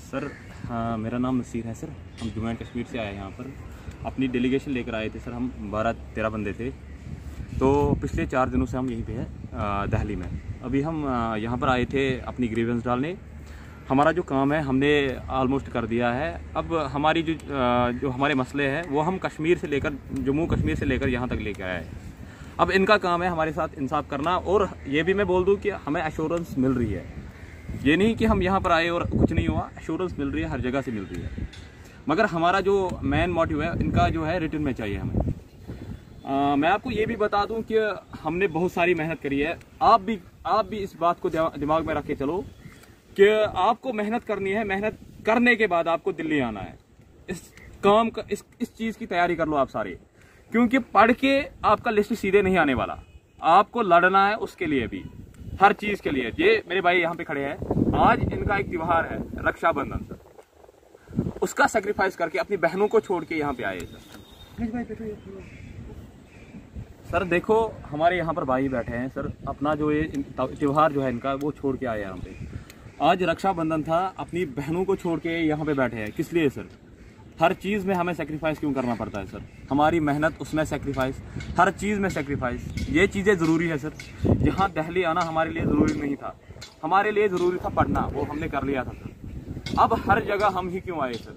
Sir हाँ मेरा नाम नसीर है, सर। हम जम्मू एंड कश्मीर से आए यहाँ पर। अपनी डेलीगेशन लेकर आए थे, सर। हम बारह तेरह बंदे थे। तो पिछले चार दिनों से हम यहीं पे हैं दहली में। अभी हम यहाँ पर आए थे अपनी ग्रीवेंस डालने। हमारा जो काम है, हमने ऑलमोस्ट कर दिया है। अब हमारी जो जो हमारे मसले हैं, वो हम कश्मीर से लेकर, जम्मू कश्मीर से लेकर यहाँ तक लेकर आए अब इनका काम है हमारे साथ इंसाफ करना और ये भी मैं बोल दूँ कि हमें एश्योरेंस मिल रही है। ये नहीं कि हम यहाँ पर आए और कुछ नहीं हुआ एश्योरेंस मिल रही है हर जगह से मिल रही है। मगर हमारा जो मेन मोटिव है इनका जो है रिटर्न में चाहिए हमें। आ, मैं आपको ये भी बता दूँ कि हमने बहुत सारी मेहनत करी है। आप भी आप भी इस बात को दिमाग में रख के चलो कि आपको मेहनत करनी है मेहनत करने के बाद आपको दिल्ली आना है। इस काम का इस इस चीज़ की तैयारी कर लो आप सारे। क्योंकि पढ़ के आपका लिस्ट सीधे नहीं आने वाला। आपको लड़ना है उसके लिए भी हर चीज़ के लिए। ये मेरे भाई यहाँ पे खड़े हैं। आज इनका एक त्योहार है रक्षाबंधन सर। उसका सेक्रीफाइस करके अपनी बहनों को छोड़ के यहाँ पे आए सर। सर देखो हमारे यहाँ पर भाई बैठे हैं सर। अपना जो ये त्यौहार जो है इनका वो छोड़ के आए यहाँ पे। आज रक्षाबंधन था अपनी बहनों को छोड़ के यहाँ पे बैठे हैं। किस लिए सर? हर चीज़ में हमें सेक्रीफाइस क्यों करना पड़ता है सर हमारी मेहनत, उसमें सेक्रीफाइस हर चीज़ में सेक्रीफाइस ये चीज़ें ज़रूरी है सर यहाँ दहली आना हमारे लिए ज़रूरी नहीं था। हमारे लिए ज़रूरी था पढ़ना, वो हमने कर लिया था सर अब हर जगह हम ही क्यों आए सर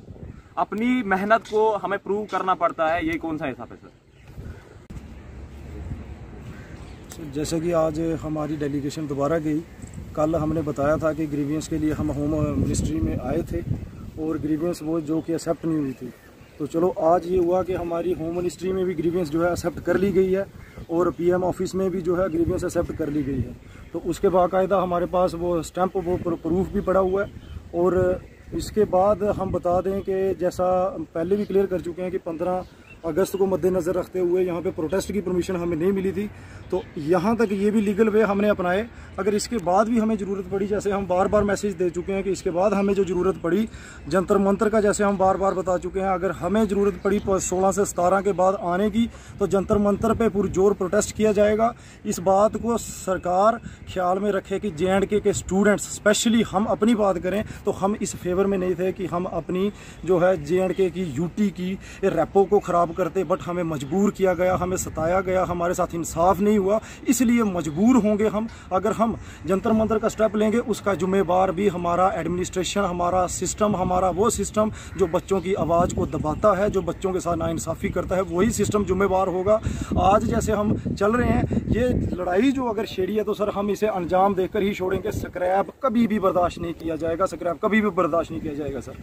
अपनी मेहनत को हमें प्रूव करना पड़ता है, ये कौन सा हिसाब है सर जैसे कि आज हमारी डेलीगेशन दोबारा गई, कल हमने बताया था कि ग्रीवियंस के लिए हम होम मिनिस्ट्री में आए थे। और ग्रीवियंस वो जो कि एक्सेप्ट नहीं हुई थी। तो चलो, आज ये हुआ कि हमारी होम मिनिस्ट्री में भी ग्रीवियंस जो है एक्सेप्ट कर ली गई है और पीएम ऑफ़िस में भी जो है ग्रीवियंस एक्सेप्ट कर ली गई है। तो उसके बाकायदा हमारे पास वो स्टैंप वो प्रूफ भी पड़ा हुआ है और इसके बाद हम बता दें कि जैसा पहले भी क्लियर कर चुके हैं कि पंद्रह अगस्त को मद्देनज़र रखते हुए यहाँ पे प्रोटेस्ट की परमिशन हमें नहीं मिली थी। तो यहाँ तक ये भी लीगल वे हमने अपनाए। अगर इसके बाद भी हमें ज़रूरत पड़ी, जैसे हम बार बार मैसेज दे चुके हैं कि इसके बाद हमें जो ज़रूरत पड़ी, जंतर मंत्र का जैसे हम बार बार बता चुके हैं, अगर हमें ज़रूरत पड़ी सोलह से सतारह के बाद आने की तो जंतर मंत्र पर पुरजोर प्रोटेस्ट किया जाएगा। इस बात को सरकार ख्याल में रखे कि जे के के स्टूडेंट्स स्पेशली हम अपनी बात करें तो हम इस फेवर में नहीं थे कि हम अपनी जो है जे के की यूटी की रेपो को ख़राब करते बट हमें मजबूर किया गया, हमें सताया गया, हमारे साथ इंसाफ नहीं हुआ, इसलिए मजबूर होंगे हम। अगर हम जंतर मंतर का स्टेप लेंगे, उसका जुम्मेवार भी हमारा एडमिनिस्ट्रेशन हमारा सिस्टम हमारा वो सिस्टम जो बच्चों की आवाज़ को दबाता है, जो बच्चों के साथ नाइंसाफ़ी करता है, वही सिस्टम जुम्मेवार होगा। आज जैसे हम चल रहे हैं, ये लड़ाई जो अगर छेड़ी है तो सर हम इसे अंजाम देकर ही छोड़ेंगे। स्क्रैप कभी भी बर्दाश्त नहीं किया जाएगा स्क्रैप कभी भी बर्दाश्त नहीं किया जाएगा, सर।